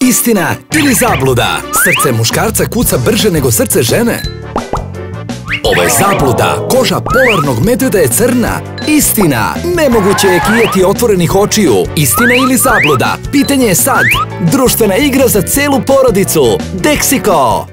Istina ili zabluda? Srce muškarca kuca brže nego srce žene? Ovo je zabluda. Koža polarnog medvjeda je crna. Istina. Nemoguće je kijeti otvorenih očiju. Istina ili zabluda? Pitanje je sad. Društvena igra za celu porodicu. Deksiko!